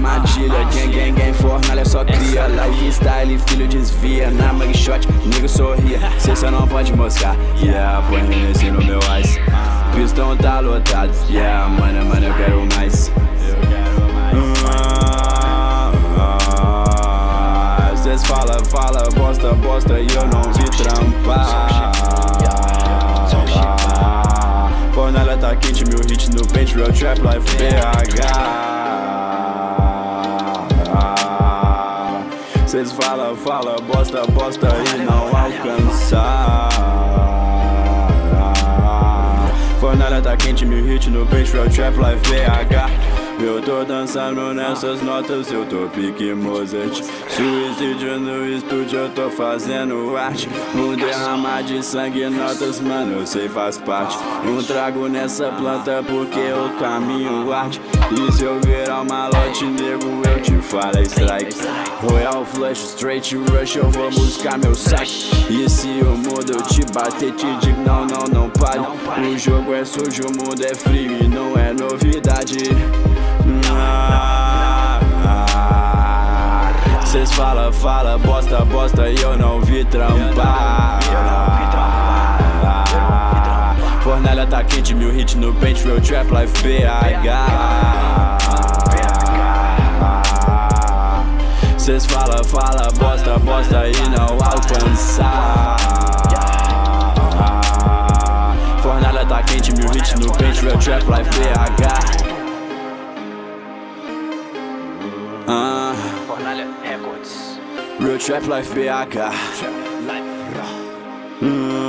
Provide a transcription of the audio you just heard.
armadilha. Gang, gang, gang, fornalha só cria. Lifestyle, filho desvia. Na mugshot, nego sorria. Cê só não pode moscar. Yeah, põe Hennessy no meu ice. Pistão tá lotado. Yeah, mano, mano, eu quero mais. Cês fala, fala, bosta, bosta e eu não vi trampar. Fornalha tá quente, meu hit no bench, real trap life PH. Cês fala, fala, bosta, bosta e não alcançar. Fornalha tá quente, meu hit no bench, real trap life PH. Eu tô dançando nessas notas, eu tô pique Mozart. Suicídio no estúdio, eu tô fazendo arte. Um derramar de sangue, notas, mano, eu sei faz parte. Um trago nessa planta porque eu caminho arte E se eu virar malote nego, eu te falo é strike. Royal Flash, Straight Rush, eu vou buscar meu saque. E se o mundo eu te bater, te digo não, não, não pare. O jogo é sujo, o mundo é frio e não é novidade Cês fala, fala, bosta, bosta e eu não vi trampar. Fornalha tá quente, mil hits no bench, real trap life BH. Cês fala, fala, bosta, bosta e não alcançar. Fornalha tá quente, mil hits no bench, real trap life BH. Real trap life, Bianca. Uh...